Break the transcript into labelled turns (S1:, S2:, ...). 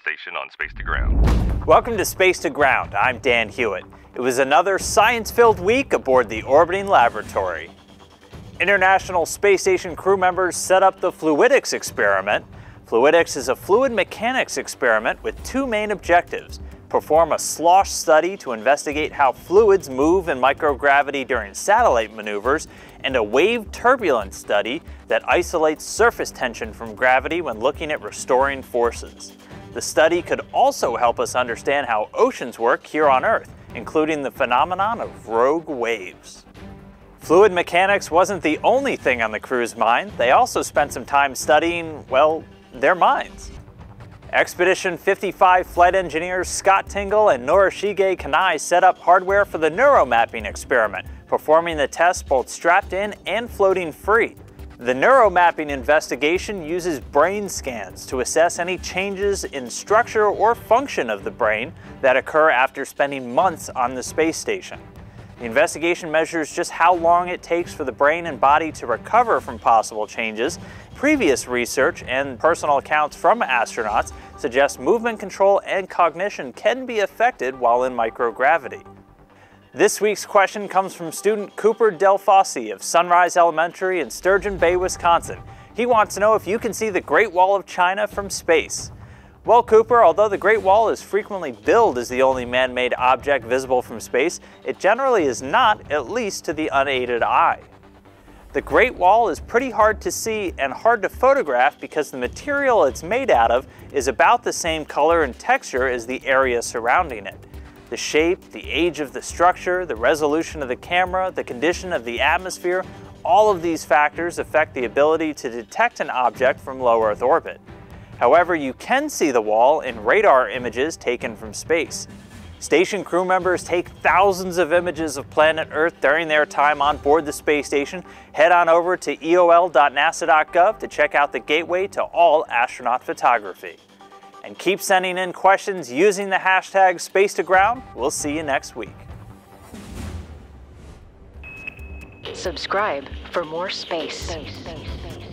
S1: station on Space to Ground.
S2: Welcome to Space to Ground. I'm Dan Huot. It was another science-filled week aboard the orbiting laboratory. International Space Station crew members set up the Fluidics experiment. Fluidics is a fluid mechanics experiment with two main objectives. Perform a slosh study to investigate how fluids move in microgravity during satellite maneuvers, and a wave turbulence study that isolates surface tension from gravity when looking at restoring forces. The study could also help us understand how oceans work here on Earth, including the phenomenon of rogue waves. Fluid mechanics wasn't the only thing on the crew's mind. They also spent some time studying, well, their minds. Expedition 55 flight engineers Scott Tingle and Norishige Kanai set up hardware for the neuromapping experiment, performing the test both strapped in and floating free. The neuromapping investigation uses brain scans to assess any changes in structure or function of the brain that occur after spending months on the space station. The investigation measures just how long it takes for the brain and body to recover from possible changes. Previous research and personal accounts from astronauts suggest movement control and cognition can be affected while in microgravity. This week's question comes from student Cooper Del Fosse of Sunrise Elementary in Sturgeon Bay, Wisconsin. He wants to know if you can see the Great Wall of China from space. Well, Cooper, although the Great Wall is frequently billed as the only man-made object visible from space, it generally is not, at least to the unaided eye. The Great Wall is pretty hard to see and hard to photograph because the material it's made out of is about the same color and texture as the area surrounding it. The shape, the age of the structure, the resolution of the camera, the condition of the atmosphere, all of these factors affect the ability to detect an object from low Earth orbit. However, you can see the wall in radar images taken from space. Station crew members take thousands of images of planet Earth during their time on board the space station. Head on over to eol.nasa.gov to check out the gateway to all astronaut photography. And keep sending in questions using the hashtag Space to Ground. We'll see you next week.
S3: Subscribe for more space. space, space.